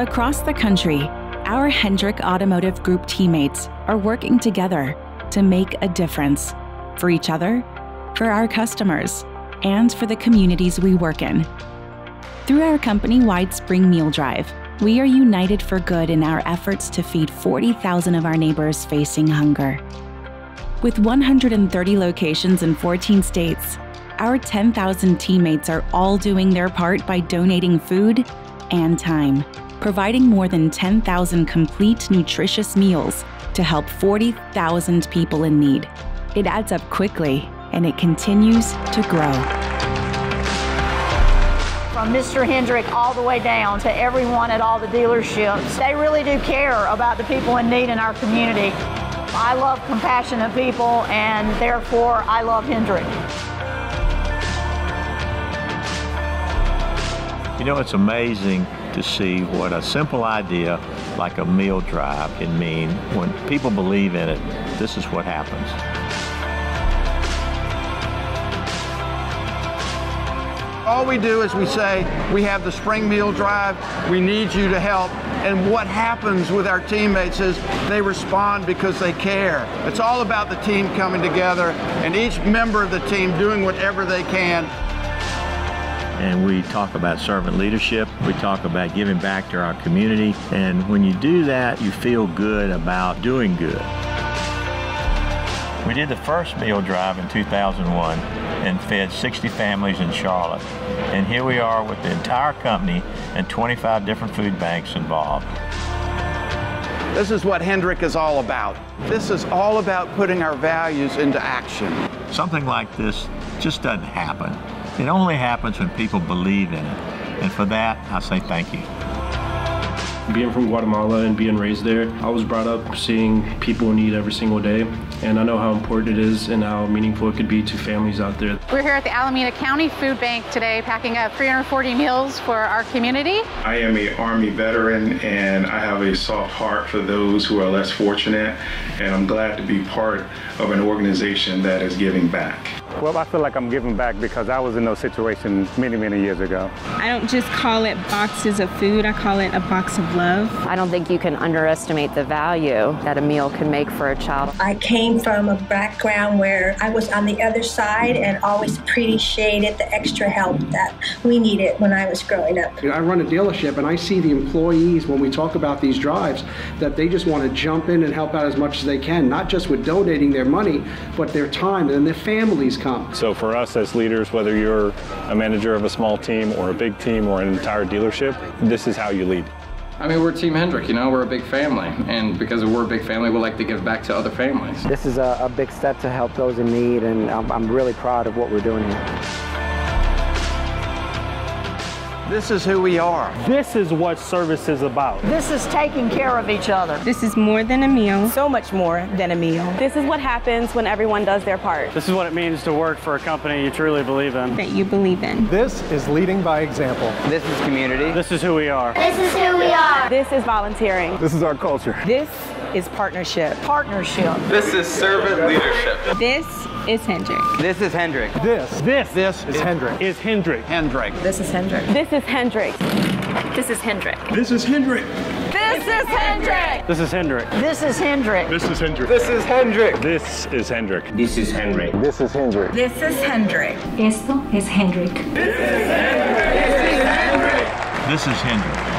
Across the country, our Hendrick Automotive Group teammates are working together to make a difference for each other, for our customers, and for the communities we work in. Through our company wide spring meal drive, we are united for good in our efforts to feed 40,000 of our neighbors facing hunger. With 130 locations in 14 states, our 10,000 teammates are all doing their part by donating food and time, providing more than 10,000 complete nutritious meals to help 40,000 people in need. It adds up quickly and it continues to grow. From Mr. Hendrick all the way down to everyone at all the dealerships, they really do care about the people in need in our community. I love compassionate people and therefore I love Hendrick. You know, it's amazing to see what a simple idea like a meal drive can mean. When people believe in it, this is what happens. All we do is we say, we have the spring meal drive, we need you to help. And what happens with our teammates is they respond because they care. It's all about the team coming together and each member of the team doing whatever they can and we talk about servant leadership. We talk about giving back to our community. And when you do that, you feel good about doing good. We did the first meal drive in 2001 and fed 60 families in Charlotte. And here we are with the entire company and 25 different food banks involved. This is what Hendrick is all about. This is all about putting our values into action. Something like this just doesn't happen. It only happens when people believe in it. And for that, I say thank you. Being from Guatemala and being raised there, I was brought up seeing people in need every single day. And I know how important it is and how meaningful it could be to families out there. We're here at the Alameda County Food Bank today packing up 340 meals for our community. I am a Army veteran and I have a soft heart for those who are less fortunate. And I'm glad to be part of an organization that is giving back. Well, I feel like I'm giving back because I was in those situations many, many years ago. I don't just call it boxes of food, I call it a box of love. I don't think you can underestimate the value that a meal can make for a child. I came from a background where I was on the other side and always appreciated the extra help that we needed when I was growing up. I run a dealership and I see the employees when we talk about these drives that they just want to jump in and help out as much as they can, not just with donating their money, but their time and their families come come. So for us as leaders, whether you're a manager of a small team or a big team or an entire dealership, this is how you lead. I mean, we're Team Hendrick, you know, we're a big family. And because we're a big family, we like to give back to other families. This is a, a big step to help those in need, and I'm, I'm really proud of what we're doing here. This is who we are. This is what service is about. This is taking care of each other. This is more than a meal. So much more than a meal. This is what happens when everyone does their part. This is what it means to work for a company you truly believe in. That you believe in. This is leading by example. This is community. This is who we are. This is who we are. This is volunteering. This is our culture. This is partnership. Partnership. This is servant leadership. This is Hendrick. This is Hendrick. This. This. This is Hendrick. Is Hendrick. Hendrick. This is Hendrick. This is Hendrick. This is Hendrick. This is Hendrick. This is Hendrick. This is Hendrick. This is Hendrick. This is Hendrick. This is Hendrick. This is Hendrick. This is Hendrick. This is Hendrick. This is Hendrick. Esto es Hendrick. This is Hendrick. This is Hendrick.